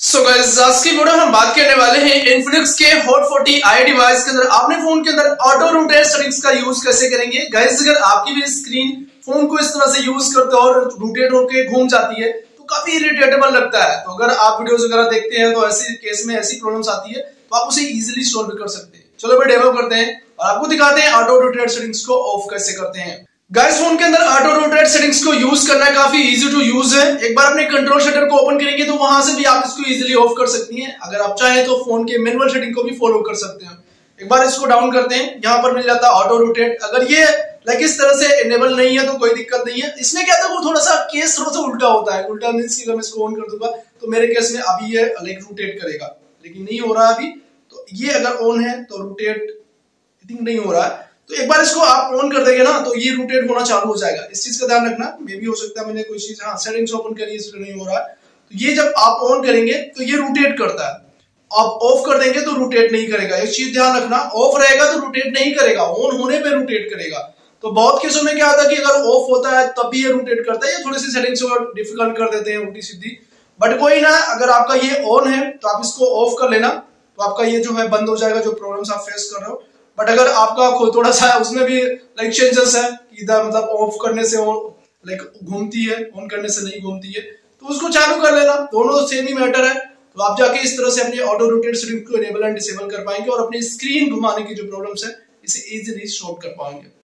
So guys आज की video हम बात करने वाले हैं इन्फिनिक्स के हॉट 40 आई डिवाइस के अंदर। आपने फ़ोन के अंदर ऑटो रोटेट सेटिंग्स का यूज़ कैसे करेंगे? गाइस अगर आपकी भी स्क्रीन फ़ोन को इस तरह से यूज़ करते और रूटेड होकर घूम जाती है तो काफ़ी इरिटेटेबल लगता है। तो अगर आप वीडियोस वगैरह देखते हैं तो ऐसे केस में ऐसी प्रॉब्लम्स आती है तो आप उसे इजिली सोल्व कर सकते हैं। चलो भाई डेमो करते हैं और आपको दिखाते हैं ऑटो रोटेट सेटिंग्स को ऑफ़ कैसे करते हैं। गाइस फ़ोन के अंदर ऑटो रोटेट सेटिंग्स को यूज़ करना काफ़ी इजी टू यूज़ है। एक बार अपने कंट्रोल शटर को ओपन करेंगे तो वहाँ से भी आप इसको इजीली ऑफ़ कर सकती हैं। अगर आप चाहें तो फ़ोन के मैनुअल सेटिंग को भी फॉलो कर सकते हैं। एक बार इसको डाउन करते हैं। यहाँ पर मिल जाता है ऑटो रोटेट अगर ये लाइक इस तरह से इनेबल नहीं है तो कोई दिक्कत नहीं है। इसमें क्या था, वो थोड़ा सा केस थोड़ा सा उल्टा होता है। उल्टा मीन की अगर मैं इसको ऑन कर दूँगा तो मेरे केस में अभी ये लाइक रोटेट करेगा। लेकिन नहीं हो रहा अभी। तो ये अगर ऑन है तो रोटेट आई थिंक नहीं हो रहा। है तो एक बार इसको आप ऑन कर देंगे ना तो ये रोटेट होना चालू हो जाएगा। इस चीज़ का ध्यान रखना मे भी हो सकता है मैंने कोई चीज़ हाँ सेटिंग्स ओपन करी इसलिए नहीं हो रहा। तो ये जब आप ऑन करेंगे तो ये रोटेट करता है। आप ऑफ़ कर देंगे तो रोटेट नहीं करेगा। एक चीज़ ध्यान रखना ऑफ़ रहेगा तो रोटेट नहीं करेगा ऑन होने पर रोटेट करेगा। तो बहुत केसों में क्या होता है कि अगर ऑफ़ होता है, तब भी ये रोटेट करता है, या थोड़ी सी सेटिंग्स डिफ़िकल्ट कर देते हैं, उल्टी सीधी। बट कोई ना, अगर आपका ये ऑन है तो आप इसको ऑफ़ कर लेना तो आपका ये जो है बंद हो जाएगा, जो प्रॉब्लम्स आप फेस कर रहे हो। बट अगर आपका थोड़ा सा उसमें भी लाइक चेंजेस है इधर मतलब ऑफ़ करने से वो लाइक घूमती है ऑन करने से नहीं घूमती है तो उसको चालू कर लेना। दोनों सेम ही मैटर है। तो आप जाके इस तरह से अपनी ऑटो रोटेट सेटिंग को इनेबल एंड डिसेबल कर पाएँगे और अपनी स्क्रीन घुमाने की जो प्रॉब्लम्स है, इसे इजिली सॉल्व कर पाएँगे।